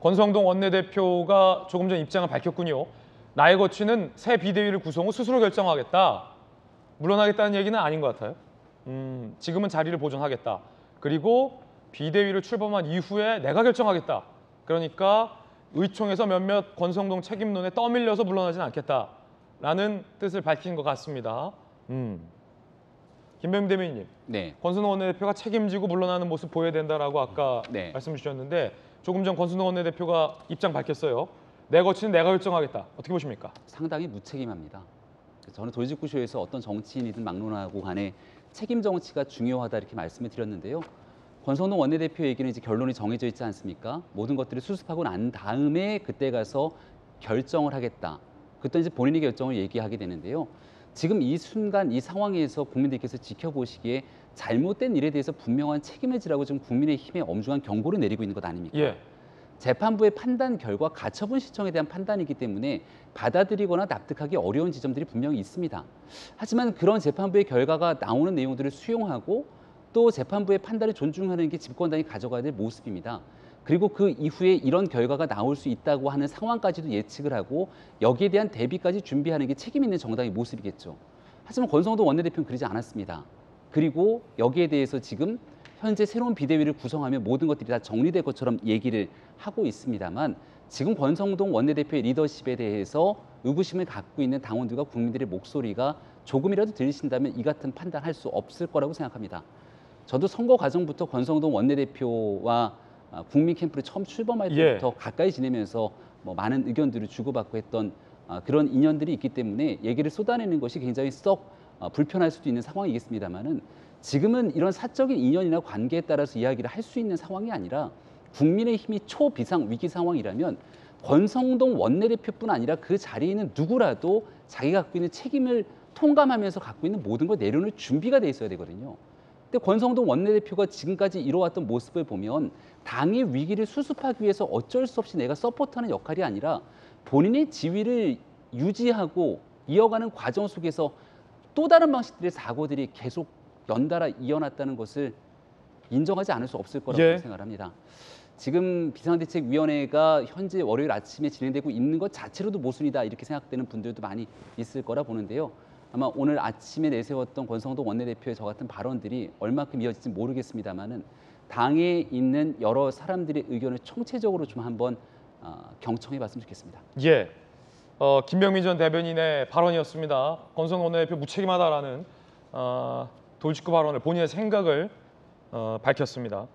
권성동 원내대표가 조금 전 입장을 밝혔군요. 나의 거취는 새 비대위를 구성 후 스스로 결정하겠다. 물러나겠다는 얘기는 아닌 것 같아요. 음, 지금은 자리를 보존하겠다. 그리고 비대위를 출범한 이후에 내가 결정하겠다. 그러니까 의총에서 몇몇 권성동 책임론에 떠밀려서 물러나지는 않겠다라는 뜻을 밝힌 것 같습니다. 음. 김병민 대변인님, 네. 권순동 원내대표가 책임지고 물러나는 모습 보여야 된다라고 아까 네. 말씀 주셨는데 조금 전 권순동 원내대표가 입장 밝혔어요. 내 거치는 내가 결정하겠다. 어떻게 보십니까? 상당히 무책임합니다. 저는 도지구쇼에서 어떤 정치인이든 막론하고 간에 책임 정치가 중요하다 이렇게 말씀을 드렸는데요. 권성동 원내대표 얘기는 이제 결론이 정해져 있지 않습니까? 모든 것들을 수습하고 난 다음에 그때 가서 결정을 하겠다. 그때 이제 본인의 결정을 얘기하게 되는데요. 지금 이 순간 이 상황에서 국민들께서 지켜보시기에 잘못된 일에 대해서 분명한 책임을 지라고 지금 국민의힘에 엄중한 경고를 내리고 있는 것 아닙니까? 예. 재판부의 판단 결과 가처분 신청에 대한 판단이기 때문에 받아들이거나 납득하기 어려운 지점들이 분명히 있습니다. 하지만 그런 재판부의 결과가 나오는 내용들을 수용하고 또 재판부의 판단을 존중하는 게 집권당이 가져가야 될 모습입니다. 그리고 그 이후에 이런 결과가 나올 수 있다고 하는 상황까지도 예측을 하고 여기에 대한 대비까지 준비하는 게 책임 있는 정당의 모습이겠죠. 하지만 권성동 원내대표는 그러지 않았습니다. 그리고 여기에 대해서 지금 현재 새로운 비대위를 구성하면 모든 것들이 다 정리될 것처럼 얘기를 하고 있습니다만 지금 권성동 원내대표의 리더십에 대해서 의구심을 갖고 있는 당원들과 국민들의 목소리가 조금이라도 들리신다면 이 같은 판단할 수 없을 거라고 생각합니다. 저도 선거 과정부터 권성동 원내대표와 아, 국민 캠프를 처음 출범할 예. 때부터 가까이 지내면서 뭐 많은 의견들을 주고받고 했던 아, 그런 인연들이 있기 때문에 얘기를 쏟아내는 것이 굉장히 썩 아, 불편할 수도 있는 상황이겠습니다만은 지금은 이런 사적인 인연이나 관계에 따라서 이야기를 할 수 있는 상황이 아니라 국민의 힘이 초비상 위기 상황이라면 권성동 원내대표뿐 아니라 그 자리에 있는 누구라도 자기가 갖고 있는 책임을 통감하면서 갖고 있는 모든 걸 내려놓을 준비가 돼 있어야 되거든요. 근데 권성동 원내대표가 지금까지 이뤄왔던 모습을 보면 당의 위기를 수습하기 위해서 어쩔 수 없이 내가 서포트하는 역할이 아니라 본인의 지위를 유지하고 이어가는 과정 속에서 또 다른 방식들의 사고들이 계속 연달아 이어났다는 것을 인정하지 않을 수 없을 거라고 예. 생각합니다. 지금 비상대책위원회가 현재 월요일 아침에 진행되고 있는 것 자체로도 모순이다 이렇게 생각되는 분들도 많이 있을 거라 보는데요. 아마 오늘 아침에 내세웠던 권성동 원내대표의 저 같은 발언들이 얼마큼 이어질지 모르겠습니다만은 당에 있는 여러 사람들의 의견을 총체적으로 좀 한번 어, 경청해 봤으면 좋겠습니다. 예. 어, 김병민 전 대변인의 발언이었습니다. 권성동 원내대표 무책임하다라는 어, 돌직구 발언을 본인의 생각을 어, 밝혔습니다.